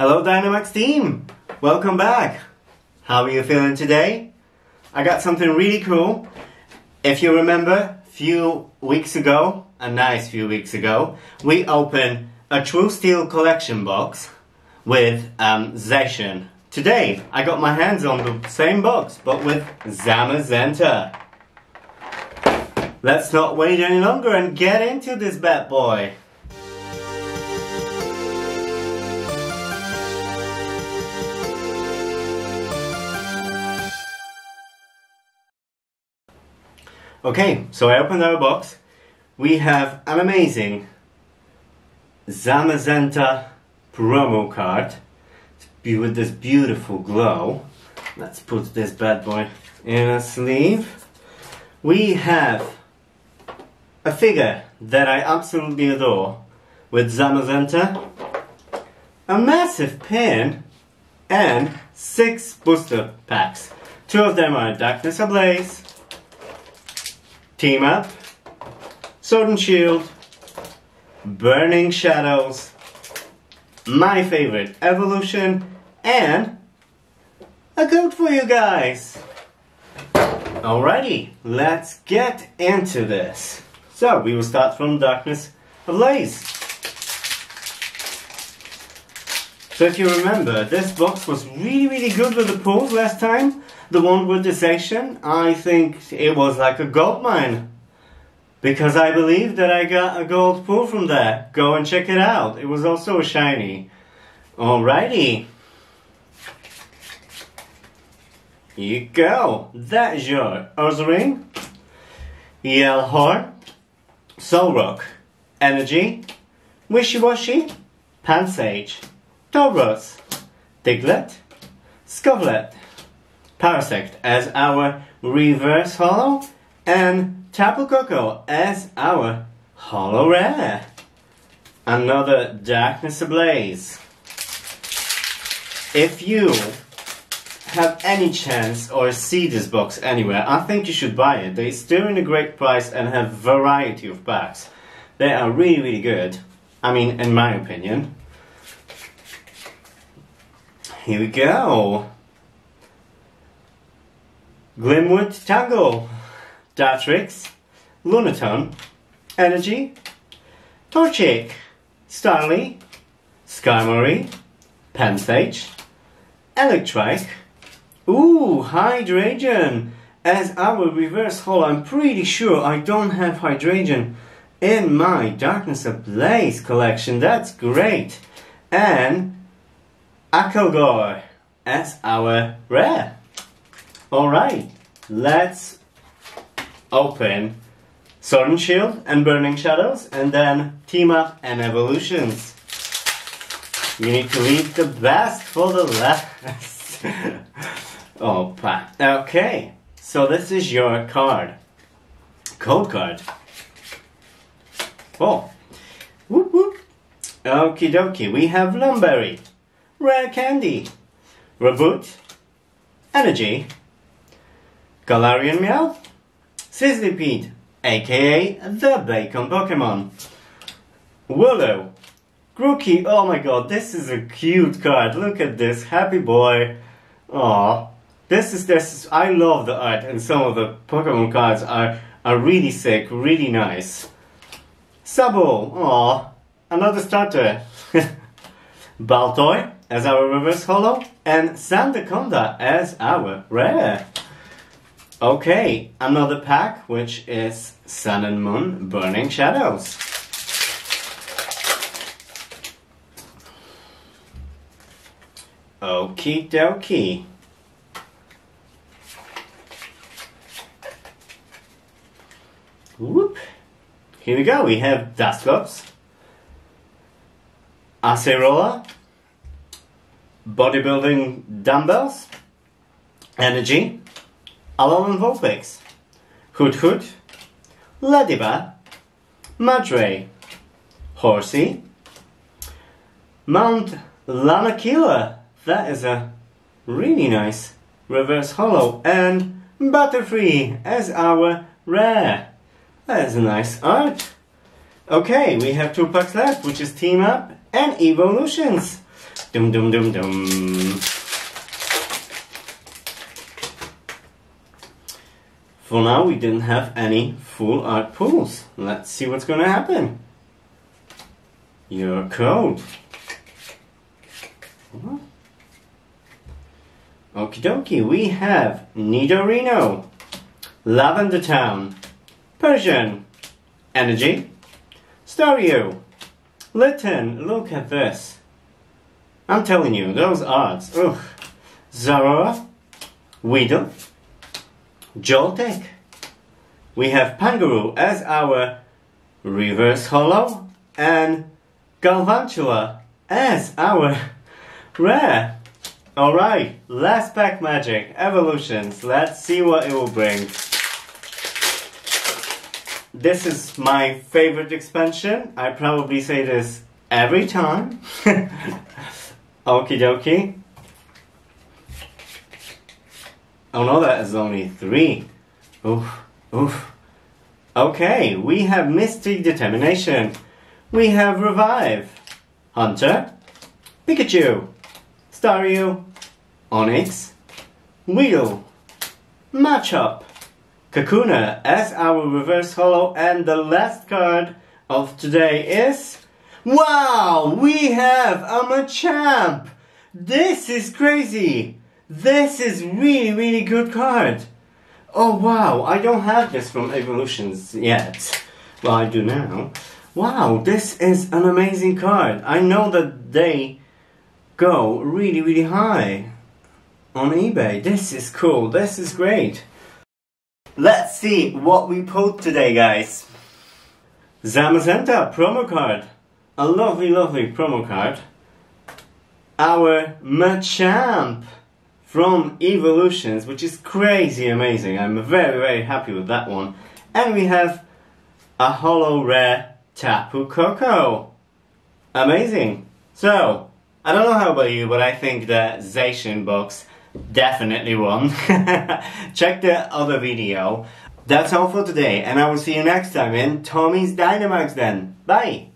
Hello Dynamax team! Welcome back! How are you feeling today? I got something really cool. If you remember, few weeks ago, a nice few weeks ago, we opened a True Steel collection box with um, Zacian. Today, I got my hands on the same box, but with Zamazenta. Let's not wait any longer and get into this bad boy. Okay, so I opened our box. We have an amazing Zamazenta promo card with this beautiful glow. Let's put this bad boy in a sleeve. We have a figure that I absolutely adore with Zamazenta, a massive pin, and six booster packs. Two of them are Darkness Ablaze, Team Up, Sword and Shield, Burning Shadows, my favorite, Evolution, and a code for you guys. Alrighty, let's get into this. So, we will start from Darkness of Ablaze. So if you remember, this box was really, really good with the pulls last time. The one with the Zacian, I think it was like a gold mine. Because I believe that I got a gold pull from that. Go and check it out. It was also a shiny. Alrighty. Here you go. That is your Ursaring, Yellowhorn, Solrock, Energy, Wishiwashi, Pansage, Tauros, Diglett, Skwovet, Parasect as our reverse holo, and Tapu Koko as our holo rare. Another Darkness Ablaze. If you have any chance or see this box anywhere, I think you should buy it. They're still in a great price and have variety of packs. They are really, really good. I mean, in my opinion. Here we go. Glimwood Tangle, Dartrix, Lunatone, Energy, Torchic, Starly, Skarmory, Pansage, Electrike, ooh, Hydreigon as our reverse holo. I'm pretty sure I don't have Hydreigon in my Darkness Ablaze collection. That's great. And Akelgor as our rare. Alright, let's open Sword and Shield and Burning Shadows and then Team Up and Evolutions. You need to leave the best for the last. oh, okay. So this is your card. Code card. Oh. Whoop whoop. Okie dokie. We have Lum Berry. Rare Candy. Reboot. Energy. Galarian Meowth, Sizzlipede, aka the Bacon Pokemon, Willow, Grookey, oh my god, this is a cute card, look at this, happy boy, Aw, this is, this is, I love the art and some of the Pokemon cards are, are really sick, really nice. Sobble, aw, another starter. Baltoy as our reverse holo and Sandaconda as our rare. Okay, another pack, which is Sun and Moon Burning Shadows. Okie dokie. Whoop. Here we go, we have Dusclops, Acerola, Bodybuilding Dumbbells, Energy, Alolan Vulpix, Hoothoot, Lediba, Madre, Horsey, Mount Lanakila, that is a really nice reverse holo, and Butterfree as our rare. That is a nice art. Okay, we have two packs left, which is Team Up and Evolutions. Dum dum dum dum. For now, we didn't have any full art pulls. Let's see what's gonna happen. Your code. Okie dokie, we have Nidorino, Lavender Town, Persian, Energy, Stario, Litten, look at this. I'm telling you, those odds, ugh. Weedle, Joltik. We have Pangoro as our reverse holo and Galvantula as our rare. Alright, last pack magic, evolutions. Let's see what it will bring. This is my favorite expansion. I probably say this every time. Okie dokie. Oh no, that is only three. Oof, oof. Okay, we have Misty's Determination. We have Revive. Hunter. Pikachu. Staryu. Onix. Wheel. Matchup. Kakuna as our reverse holo and the last card of today is Wow! We have a Machamp! This is crazy! This is really, really good card. Oh wow, I don't have this from Evolutions yet. Well, I do now. Wow, this is an amazing card. I know that they go really, really high on eBay. This is cool. This is great. Let's see what we pulled today, guys. Zamazenta promo card. A lovely, lovely promo card. Our Machamp from Evolutions, which is crazy amazing. I'm very, very happy with that one. And we have a Holo Rare Tapu Koko. Amazing. So, I don't know how about you, but I think the Zacian box definitely won. Check the other video. That's all for today, and I will see you next time in Tommy's Dynamax Den. Bye!